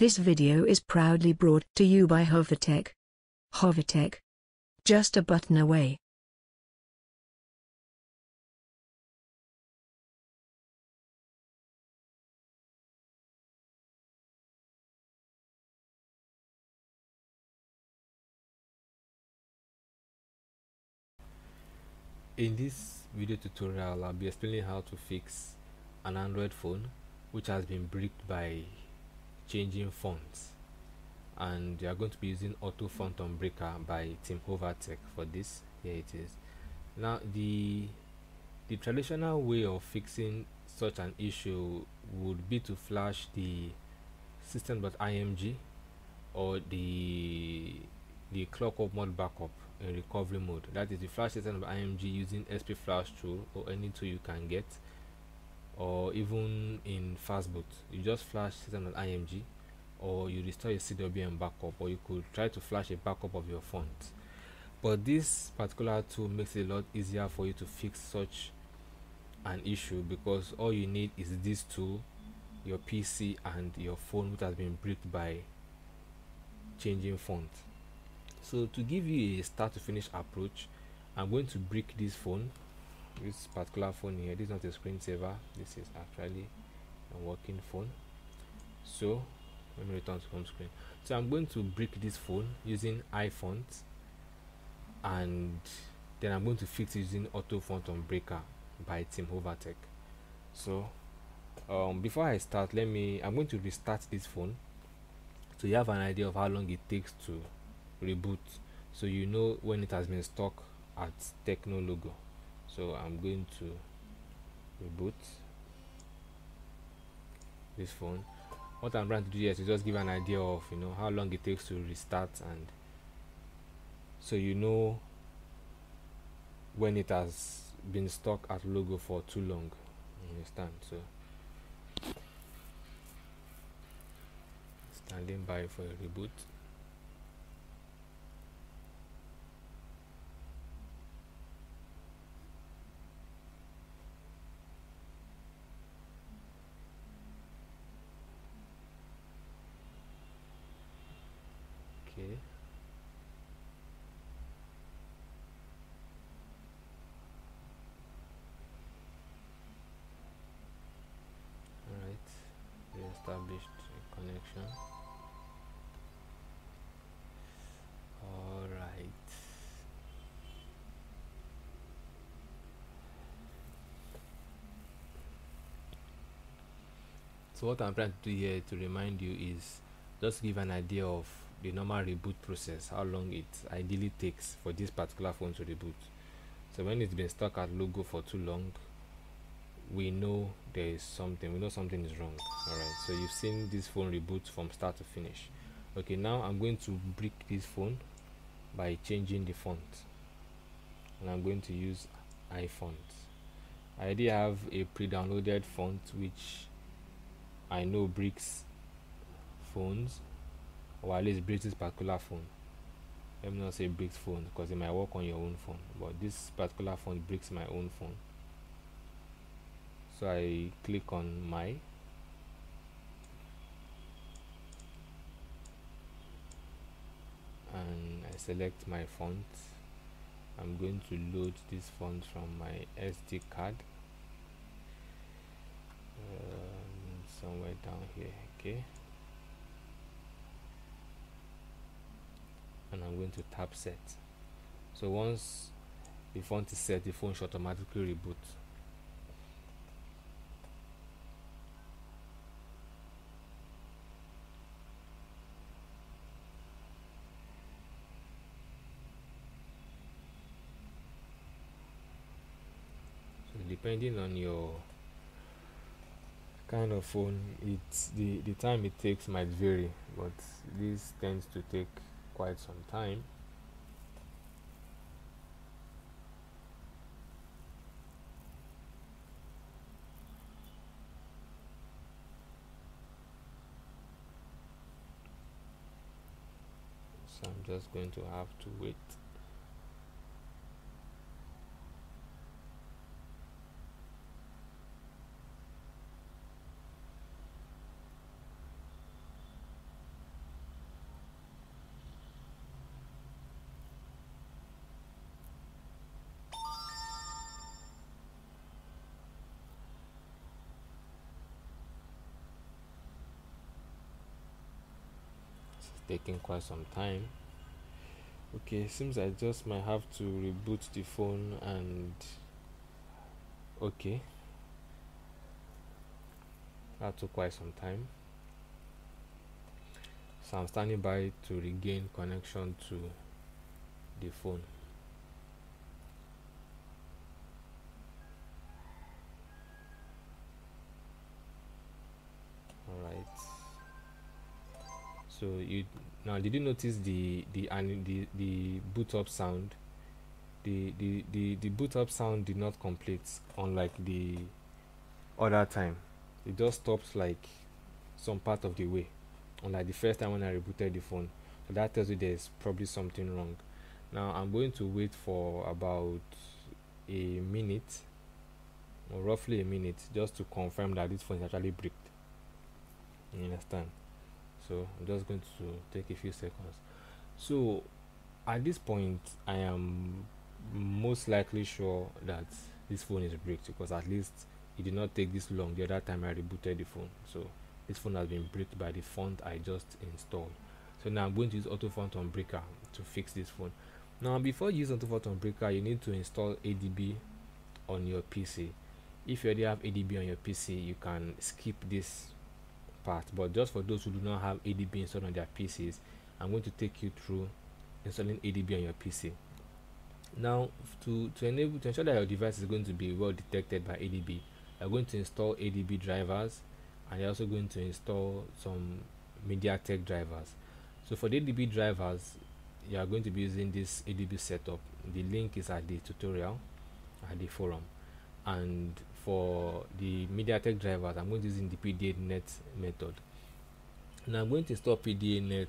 This video is proudly brought to you by Hovatek. Hovatek. Just a button away. In this video tutorial, I'll be explaining how to fix an Android phone which has been bricked by changing fonts. And you are going to be using auto font unbricker by team hovatek for this. Here it is. Now the the traditional way of fixing such an issue would be to flash the system.img or the the ClockworkMod backup in recovery mode. That is the flash system.img using sp flash tool or any tool you can get or even in fastboot you just flash system.img or you restore your cwm backup or you could try to flash a backup of your font but this particular tool makes it a lot easier for you to fix such an issue because all you need is this tool your pc and your phone which has been bricked by changing font. So to give you a start to finish approach i'm going to brick this phone this particular phone here this is not a screensaver. This is actually a working phone. So let me return to home screen. So i'm going to break this phone using iFont and then i'm going to fix using auto font unbricker by team hovatek so um, before i start let me i'm going to restart this phone so you have an idea of how long it takes to reboot. So you know when it has been stuck at Tecno logo so i'm going to reboot this phone. What i'm trying to do here is to just give an idea of you know how long it takes to restart and so you know when it has been stuck at logo for too long you understand? So standing by for a reboot okay. All right we established a connection. All right so what i'm trying to do here to remind you is just give an idea of the normal reboot process how long it ideally takes for this particular phone to reboot. So when it's been stuck at logo for too long we know there is something we know something is wrong all right so you've seen this phone reboot from start to finish. Okay now i'm going to break this phone by changing the font. And i'm going to use iFont. I already have a pre-downloaded font which i know bricks phones or at least breaks this particular phone. Let me not say breaks phone because it might work on your own phone but this particular phone breaks my own phone. So i click on my and i select my font. I'm going to load this font from my sd card. Um, somewhere down here okay and I'm going to tap set. So once the font is set the phone should automatically reboot. Depending on your kind of phone it's the the time it takes might vary but this tends to take quite some time. So I'm just going to have to wait taking quite some time. Okay seems I just might have to reboot the phone and okay. That took quite some time. So I'm standing by to regain connection to the phone so you now did you notice the the and the the boot up sound? The the the, the boot up sound did not complete unlike the other time. It just stops like some part of the way. Unlike the first time when I rebooted the phone. So that tells you there's probably something wrong. Now I'm going to wait for about a minute or roughly a minute just to confirm that this phone is actually bricked. You understand so I'm just going to take a few seconds. So at this point I am most likely sure that this phone is bricked because at least it did not take this long. The other time I rebooted the phone. So this phone has been bricked by the font I just installed. So now I'm going to use auto font unbricker to fix this phone. Now before you use auto font unbricker you need to install ADB on your PC if you already have ADB on your PC you can skip this part but just for those who do not have ADB installed on their PCs I'm going to take you through installing ADB on your PC now to to enable to ensure that your device is going to be well detected by ADB you're going to install ADB drivers and you're also going to install some MediaTek drivers. So for the ADB drivers you are going to be using this ADB setup. The link is at the tutorial at the forum. And for the MediaTek drivers I'm going to using the PDA-NET method. Now I'm going to install PDA-NET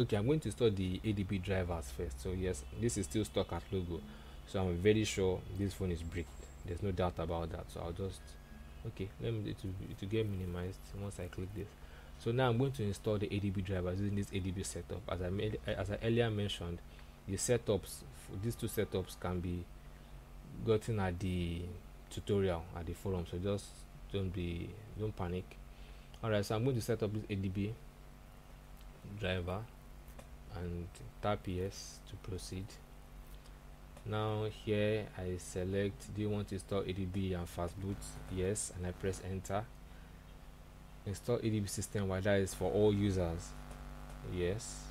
okay I'm going to install the ADB drivers first. So yes this is still stuck at logo. So I'm very sure this phone is bricked. There's no doubt about that. So I'll just okay let me to to get minimized once I click this. So now I'm going to install the ADB drivers using this ADB setup. As I made as I earlier mentioned the setups these two setups can be gotten at the tutorial at the forum so just don't be don't panic. All right so i'm going to set up this adb driver and tap yes to proceed. Now here i select do you want to install adb and fastboot yes and i press enter. Install adb system wide that is for all users. Yes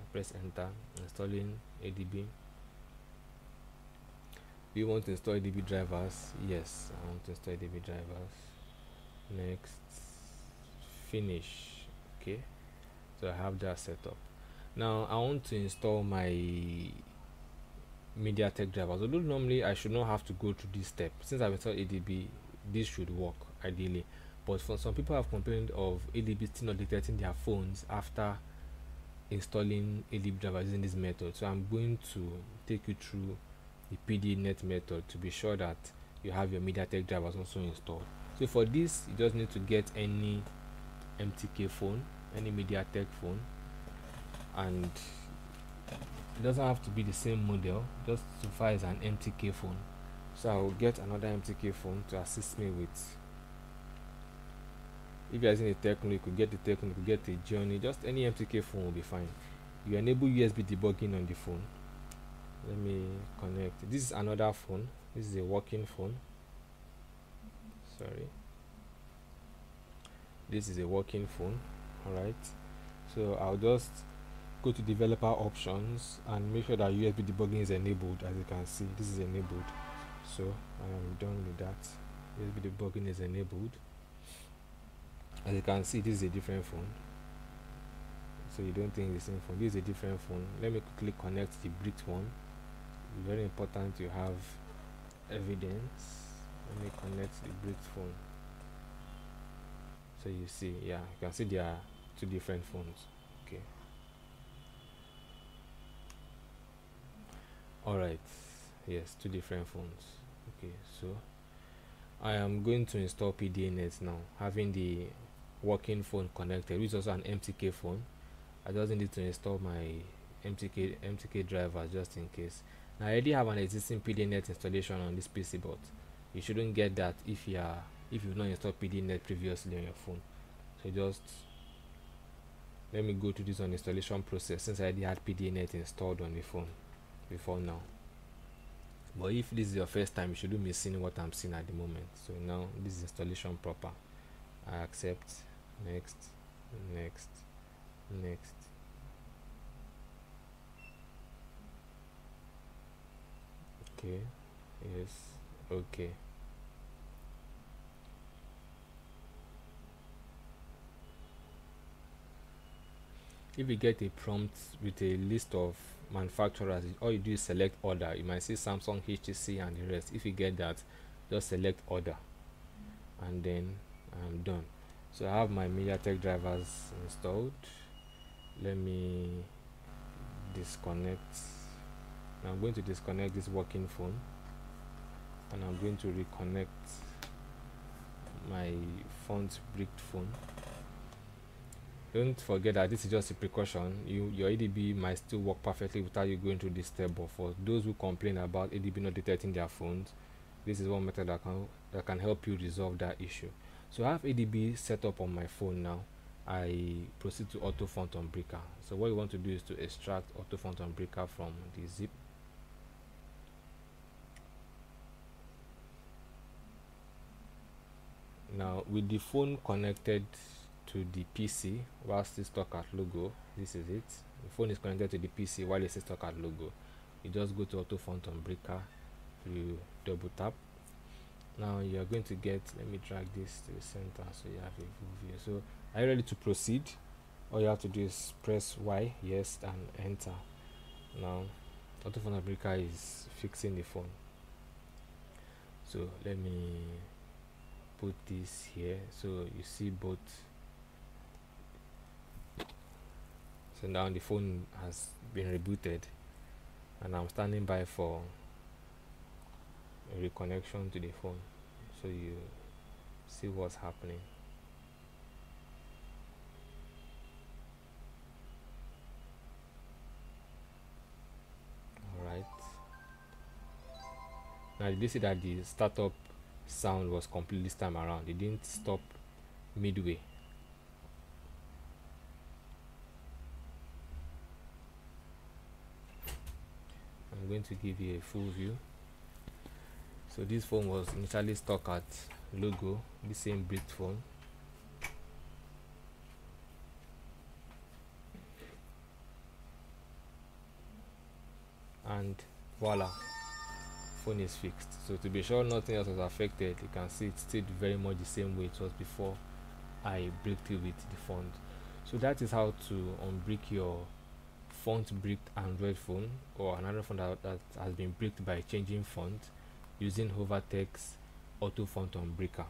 I press enter installing adb do you want to install ADB drivers? Yes I want to install ADB drivers. Next finish. Okay. So I have that set up. Now I want to install my MediaTek drivers. Although normally I should not have to go through this step. Since I've installed ADB this should work ideally. But for some people have complained of ADB still not detecting their phones after installing ADB drivers using this method. So I'm going to take you through the PDA-NET method to be sure that you have your MediaTek drivers also installed. So for this, you just need to get any MTK phone, any MediaTek phone, and it doesn't have to be the same model, just suffice an MTK phone. So I will get another MTK phone to assist me with. If you're using a Tecno, you could get the Tecno, you could get a Gionee, just any MTK phone will be fine. You enable USB debugging on the phone let me connect. This is another phone. This is a working phone. Sorry. This is a working phone. All right. So i'll just go to developer options and make sure that usb debugging is enabled as you can see. This is enabled. So i am done with that. Usb debugging is enabled. As you can see this is a different phone. So you don't think the same phone. This is a different phone. Let me quickly connect the bricked one very important to have evidence let me connect the bricked phone. So you see yeah you can see there are two different phones. Okay. All right. Yes two different phones. Okay so i am going to install pda-net now. Having the working phone connected which is also an mtk phone i just need to install my mtk mtk driver just in case I already have an existing PDA-NET installation on this PC, but you shouldn't get that if you are if you've not installed PDA-NET previously on your phone. So just let me go to this on installation process since I already had PDA-NET installed on the phone before now. But if this is your first time you shouldn't be seeing what I'm seeing at the moment. So now this is installation proper. I accept. Next. Next. Next okay. Yes. Okay. If you get a prompt with a list of manufacturers all you do is select order. You might see samsung htc and the rest. If you get that just select order. And then i'm done. So i have my mediatek drivers installed. Let me disconnect I'm going to disconnect this working phone and I'm going to reconnect my font bricked phone. Don't forget that this is just a precaution. You your adb might still work perfectly without you going through this step but for those who complain about adb not detecting their phones this is one method that can that can help you resolve that issue. So i have adb set up on my phone now. I proceed to auto font Unbricker so what you want to do is to extract auto font Unbricker from the zip now with the phone connected to the PC while still stuck at logo this is it. The phone is connected to the PC while it's stuck at logo. You just go to auto font Unbricker you double tap. Now you are going to get let me drag this to the center so you have a view. So are you ready to proceed? All you have to do is press y yes and enter. Now auto font Unbricker is fixing the phone. So let me put this here so you see both. So now the phone has been rebooted and I'm standing by for a reconnection to the phone so you see what's happening. All right. Now you see that the startup sound was complete this time around. It didn't stop midway. I'm going to give you a full view. So this phone was initially stuck at logo the same brick phone. And voila phone is fixed. So to be sure nothing else was affected you can see it's still very much the same way it was before I bricked it with the font so that is how to unbrick your font bricked Android phone or another phone that, that has been bricked by changing font using Hovatek's auto font unbricker